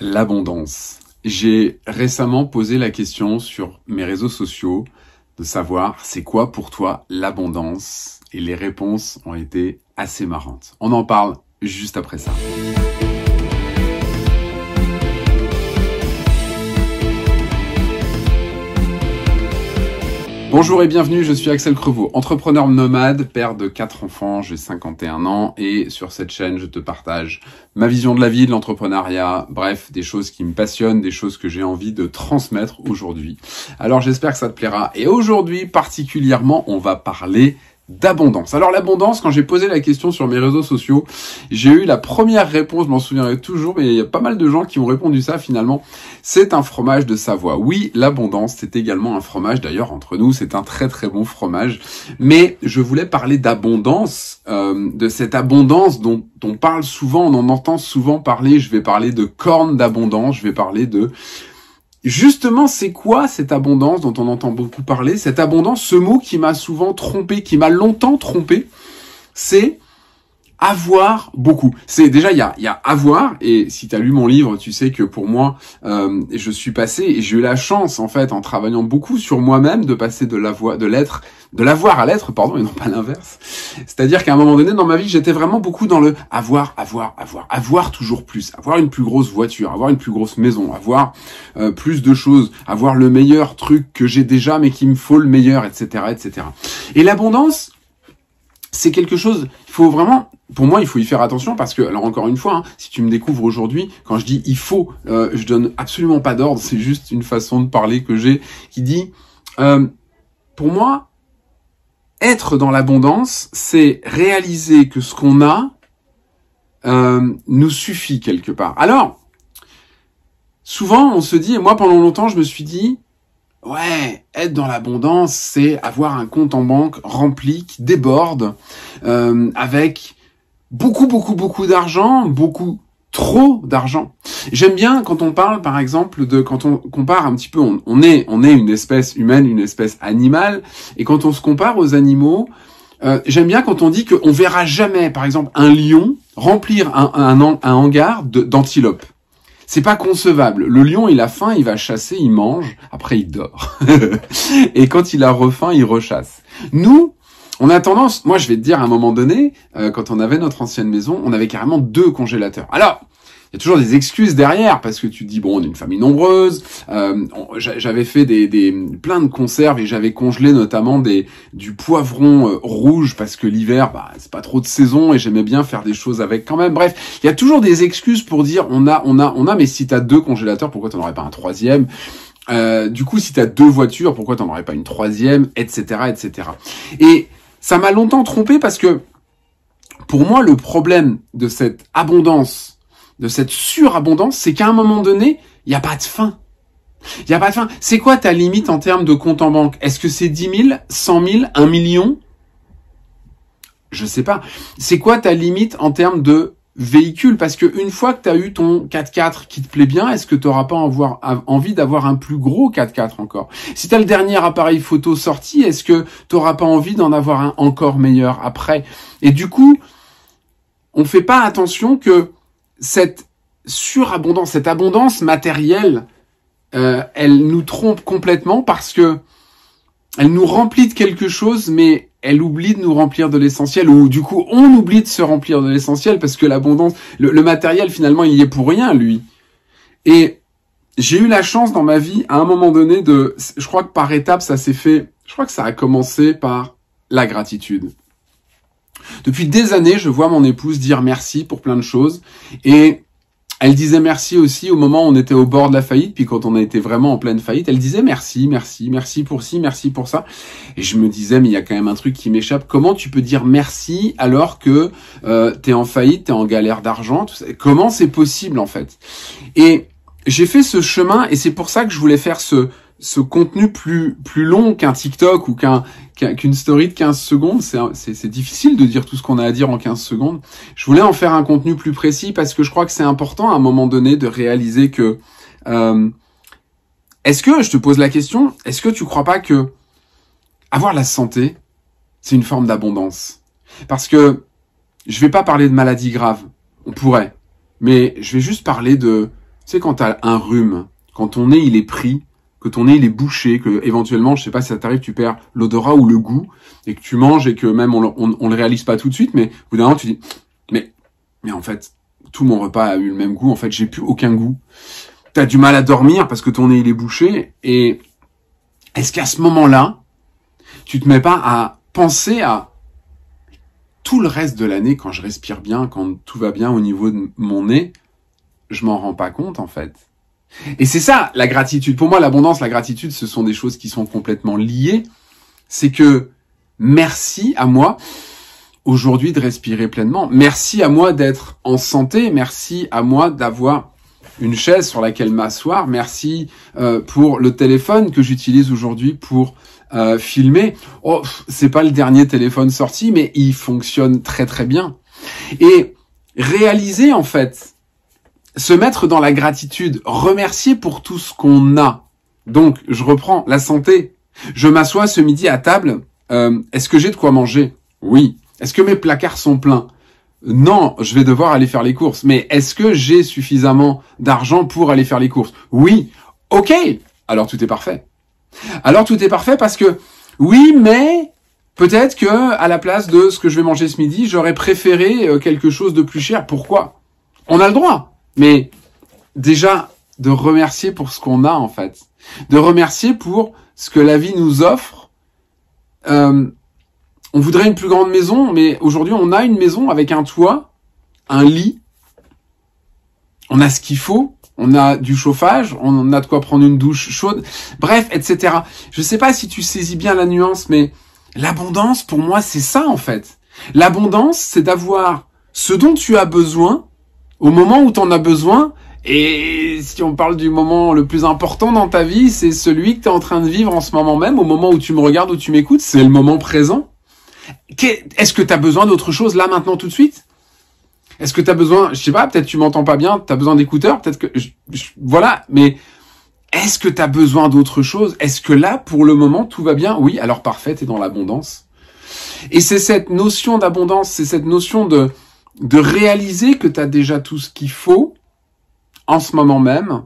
l'abondance. J'ai récemment posé la question sur mes réseaux sociaux de savoir c'est quoi pour toi l'abondance et les réponses ont été assez marrantes. On en parle juste après ça. Bonjour et bienvenue, je suis Axel Crevaux, entrepreneur nomade, père de quatre enfants, j'ai 51 ans et sur cette chaîne je te partage ma vision de la vie, de l'entrepreneuriat, bref, des choses qui me passionnent, des choses que j'ai envie de transmettre aujourd'hui. Alors j'espère que ça te plaira et aujourd'hui particulièrement on va parler d'abondance. Alors l'abondance, quand j'ai posé la question sur mes réseaux sociaux, j'ai eu la première réponse, je m'en souviendrai toujours, mais il y a pas mal de gens qui ont répondu ça finalement. C'est un fromage de Savoie. Oui, l'abondance, c'est également un fromage. D'ailleurs, entre nous, c'est un très très bon fromage. Mais je voulais parler d'abondance, euh, de cette abondance dont on parle souvent, on en entend souvent parler. Je vais parler de cornes d'abondance, je vais parler de Justement, c'est quoi cette abondance dont on entend beaucoup parler Cette abondance, ce mot qui m'a souvent trompé, qui m'a longtemps trompé, c'est avoir beaucoup. C'est déjà il y a, y a avoir et si tu as lu mon livre, tu sais que pour moi, euh, je suis passé et j'ai eu la chance en fait en travaillant beaucoup sur moi-même de passer de la voix de l'être de l'avoir à l'être, pardon, et non pas l'inverse. C'est-à-dire qu'à un moment donné dans ma vie, j'étais vraiment beaucoup dans le avoir, avoir, avoir, avoir toujours plus, avoir une plus grosse voiture, avoir une plus grosse maison, avoir euh, plus de choses, avoir le meilleur truc que j'ai déjà mais qu'il me faut le meilleur, etc., etc. Et l'abondance, c'est quelque chose, il faut vraiment, pour moi, il faut y faire attention parce que, alors encore une fois, hein, si tu me découvres aujourd'hui, quand je dis il faut, euh, je donne absolument pas d'ordre, c'est juste une façon de parler que j'ai qui dit, euh, pour moi, être dans l'abondance, c'est réaliser que ce qu'on a euh, nous suffit quelque part. Alors, souvent, on se dit, et moi pendant longtemps, je me suis dit, Ouais, être dans l'abondance, c'est avoir un compte en banque rempli qui déborde, euh, avec beaucoup, beaucoup, beaucoup d'argent, beaucoup trop d'argent. J'aime bien quand on parle, par exemple, de quand on compare un petit peu, on, est, on est une espèce humaine, une espèce animale, et quand on se compare aux animaux, euh, j'aime bien quand on dit qu'on verra jamais, par exemple, un lion remplir un, un, un hangar d'antilopes. C'est pas concevable. Le lion, il a faim, il va chasser, il mange, après il dort. et quand il a refaim, il rechasse. Nous, on a tendance, moi je vais te dire à un moment donné, euh, quand on avait notre ancienne maison, on avait carrément deux congélateurs. Alors, il y a toujours des excuses derrière parce que tu te dis bon on est une famille nombreuse euh, j'avais fait des, des plein de conserves et j'avais congelé notamment des du poivron euh, rouge parce que l'hiver bah c'est pas trop de saison et j'aimais bien faire des choses avec quand même. Bref il y a toujours des excuses pour dire on a on a on a mais si t'as deux congélateurs pourquoi t'en aurais pas un troisième? Euh, du coup si t'as deux voitures pourquoi t'en aurais pas une troisième etc etc et ça m'a longtemps trompé parce que pour moi le problème de cette abondance de cette surabondance, c'est qu'à un moment donné, il n'y a pas de fin. Il n'y a pas de fin. C'est quoi ta limite en termes de compte en banque? Est-ce que c'est 10 000, 100 000, 1 million? Je sais pas. C'est quoi ta limite en termes de véhicule Parce que une fois que tu as eu ton 4x4 qui te plaît bien, est-ce que tu pas envie d'avoir un plus gros 4x4 encore? Si tu as le dernier appareil photo sorti, est-ce que tu pas envie d'en avoir un encore meilleur après? Et du coup, on fait pas attention que cette surabondance, cette abondance matérielle, euh, elle nous trompe complètement parce que elle nous remplit de quelque chose, mais elle oublie de nous remplir de l'essentiel, ou du coup on oublie de se remplir de l'essentiel parce que l'abondance, le, matériel finalement il y est pour rien lui. Et j'ai eu la chance dans ma vie à un moment donné de, je crois que par étapes ça s'est fait, je crois que ça a commencé par la gratitude. Depuis des années, je vois mon épouse dire merci pour plein de choses et elle disait merci aussi au moment où on était au bord de la faillite, puis quand on a été vraiment en pleine faillite, elle disait merci, merci, merci pour ci, merci pour ça. Et je me disais, mais il y a quand même un truc qui m'échappe. Comment tu peux dire merci alors que euh, t'es en faillite, t'es en galère d'argent Comment c'est possible en fait? Et j'ai fait ce chemin et c'est pour ça que je voulais faire ce ce contenu plus plus long qu'un TikTok ou qu'un qu'une story de 15 secondes, c'est difficile de dire tout ce qu'on a à dire en 15 secondes. Je voulais en faire un contenu plus précis parce que je crois que c'est important à un moment donné de réaliser que euh, est-ce que je te pose la question, est-ce que tu crois pas que avoir la santé, c'est une forme d'abondance? Parce que je vais pas parler de maladies graves, on pourrait, mais je vais juste parler de Tu sais, quand t'as un rhume, quand ton nez il est pris, que ton nez il est bouché, que éventuellement, je sais pas si ça t'arrive, tu perds l'odorat ou le goût, et que tu manges et que même on, on, on le réalise pas tout de suite, mais au bout d'un moment tu dis, mais, mais en fait, tout mon repas a eu le même goût, en fait j'ai plus aucun goût. T'as du mal à dormir parce que ton nez il est bouché, et est-ce qu'à ce moment-là, tu te mets pas à penser à tout le reste de l'année quand je respire bien, quand tout va bien au niveau de mon nez, je m'en rends pas compte en fait. Et c'est ça la gratitude. Pour moi, l'abondance, la gratitude, ce sont des choses qui sont complètement liées. C'est que merci à moi aujourd'hui de respirer pleinement. Merci à moi d'être en santé. Merci à moi d'avoir une chaise sur laquelle m'asseoir. Merci euh, pour le téléphone que j'utilise aujourd'hui pour euh, filmer. Oh, c'est pas le dernier téléphone sorti, mais il fonctionne très très bien. Et réaliser en fait se mettre dans la gratitude, remercier pour tout ce qu'on a. Donc, je reprends la santé. Je m'assois ce midi à table. Euh, Est-ce que j'ai de quoi manger? Oui. Est-ce que mes placards sont pleins? Non, je vais devoir aller faire les courses. Mais est-ce que j'ai suffisamment d'argent pour aller faire les courses? Oui. Ok. Alors tout est parfait. Alors tout est parfait parce que oui, mais peut-être que à la place de ce que je vais manger ce midi, j'aurais préféré euh, quelque chose de plus cher. Pourquoi? On a le droit. Mais déjà, de remercier pour ce qu'on a en fait. De remercier pour ce que la vie nous offre. Euh, on voudrait une plus grande maison, mais aujourd'hui on a une maison avec un toit, un lit. On a ce qu'il faut. On a du chauffage, on a de quoi prendre une douche chaude. Bref, etc. Je sais pas si tu saisis bien la nuance, mais l'abondance, pour moi, c'est ça en fait. L'abondance, c'est d'avoir ce dont tu as besoin au moment où tu en as besoin. Et si on parle du moment le plus important dans ta vie, c'est celui que tu es en train de vivre en ce moment même, au moment où tu me regardes, où tu m'écoutes, c'est le moment présent. Est-ce que tu as besoin d'autre chose là maintenant tout de suite? Est-ce que tu as besoin, je sais pas, peut-être tu m'entends pas bien, tu as besoin d'écouteurs, peut-être que voilà, mais est-ce que tu as besoin d'autre chose? Est-ce que là pour le moment tout va bien? Oui, alors parfait, tu dans l'abondance. Et c'est cette notion d'abondance, c'est cette notion de de réaliser que tu as déjà tout ce qu'il faut en ce moment même,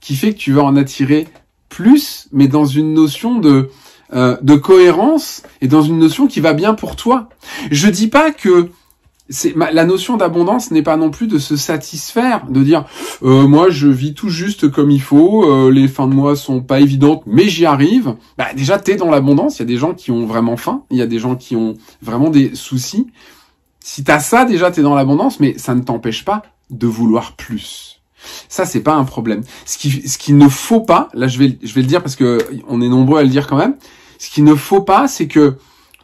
qui fait que tu vas en attirer plus, mais dans une notion de euh, de cohérence et dans une notion qui va bien pour toi. Je dis pas que c'est la notion d'abondance n'est pas non plus de se satisfaire, de dire euh, moi je vis tout juste comme il faut, euh, les fins de mois sont pas évidentes, mais j'y arrive. Bah déjà t'es dans l'abondance. Il y a des gens qui ont vraiment faim, il y a des gens qui ont vraiment des soucis. Si t'as ça, déjà, t'es dans l'abondance, mais ça ne t'empêche pas de vouloir plus. Ça, c'est pas un problème. Ce qui, ce qui ne faut pas, là, je vais, je vais le dire parce que on est nombreux à le dire quand même. Ce qui ne faut pas, c'est que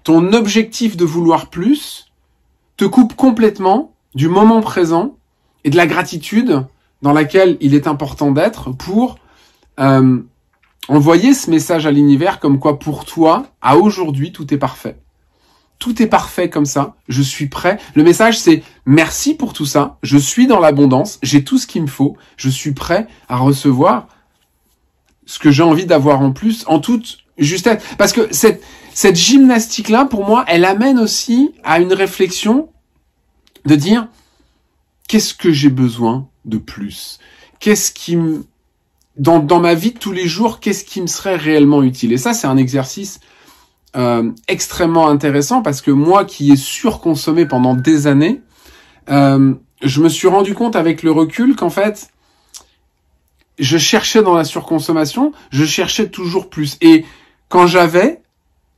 ton objectif de vouloir plus te coupe complètement du moment présent et de la gratitude dans laquelle il est important d'être pour euh, envoyer ce message à l'univers comme quoi pour toi, à aujourd'hui, tout est parfait tout est parfait comme ça, je suis prêt. Le message c'est merci pour tout ça, je suis dans l'abondance, j'ai tout ce qu'il me faut, je suis prêt à recevoir ce que j'ai envie d'avoir en plus, en toute justesse. Parce que cette, gymnastique-là, pour moi, elle amène aussi à une réflexion de dire qu'est-ce que j'ai besoin de plus? Qu'est-ce qui me... Dans, dans ma vie de tous les jours, qu'est-ce qui me serait réellement utile? Et ça, c'est un exercice euh, extrêmement intéressant parce que moi qui ai surconsommé pendant des années, euh, je me suis rendu compte avec le recul qu'en fait, je cherchais dans la surconsommation, je cherchais toujours plus. Et quand j'avais,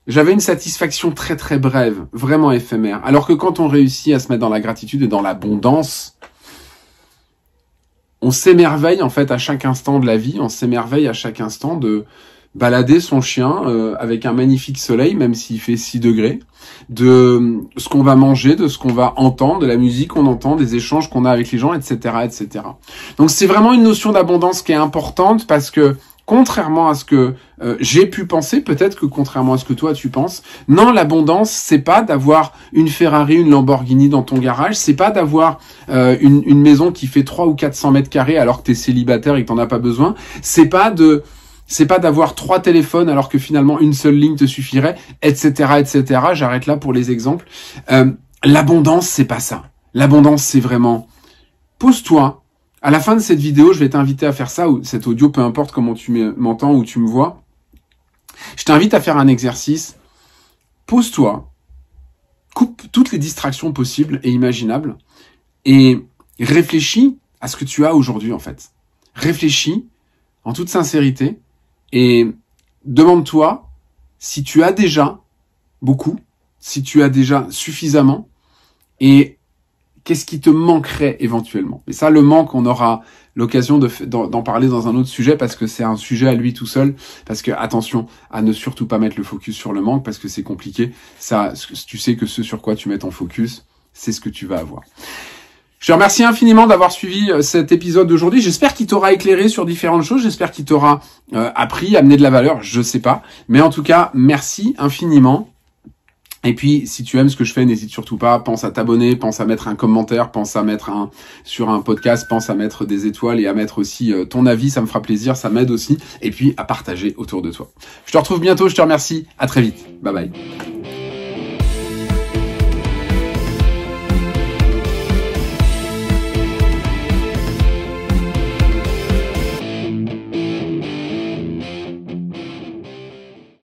j'avais une satisfaction très très brève, vraiment éphémère. Alors que quand on réussit à se mettre dans la gratitude et dans l'abondance, on s'émerveille en fait à chaque instant de la vie, on s'émerveille à chaque instant de balader son chien euh, avec un magnifique soleil, même s'il fait 6 degrés, de euh, ce qu'on va manger, de ce qu'on va entendre, de la musique qu'on entend, des échanges qu'on a avec les gens, etc., etc. Donc c'est vraiment une notion d'abondance qui est importante parce que contrairement à ce que euh, j'ai pu penser, peut-être que contrairement à ce que toi tu penses, non, l'abondance, c'est pas d'avoir une Ferrari, une Lamborghini dans ton garage, c'est pas d'avoir une, une, maison qui fait 3 ou 400 mètres carrés alors que t'es célibataire et que t'en as pas besoin, c'est pas de c'est pas d'avoir trois téléphones alors que finalement une seule ligne te suffirait, etc., etc. J'arrête là pour les exemples. Euh, l'abondance, c'est pas ça. L'abondance, c'est vraiment pose-toi À la fin de cette vidéo, je vais t'inviter à faire ça, ou cet audio, peu importe comment tu m'entends ou tu me vois. Je t'invite à faire un exercice. Pose-toi, coupe toutes les distractions possibles et imaginables et réfléchis à ce que tu as aujourd'hui en fait. Réfléchis en toute sincérité et demande-toi si tu as déjà beaucoup, si tu as déjà suffisamment et qu'est-ce qui te manquerait éventuellement. Et ça, le manque, on aura l'occasion d'en parler dans un autre sujet parce que c'est un sujet à lui tout seul. Parce que attention à ne surtout pas mettre le focus sur le manque parce que c'est compliqué. Ça, tu sais que ce sur quoi tu mets ton focus, c'est ce que tu vas avoir. Je te remercie infiniment d'avoir suivi euh, cet épisode d'aujourd'hui. J'espère qu'il t'aura éclairé sur différentes choses. J'espère qu'il t'aura euh, appris, amené de la valeur. Je sais pas. Mais en tout cas, merci infiniment. Et puis, si tu aimes ce que je fais, n'hésite surtout pas. Pense à t'abonner, pense à mettre un commentaire, pense à mettre un sur un podcast, pense à mettre des étoiles et à mettre aussi euh, ton avis. Ça me fera plaisir, ça m'aide aussi. Et puis à partager autour de toi. Je te retrouve bientôt. Je te remercie. À très vite. Bye bye.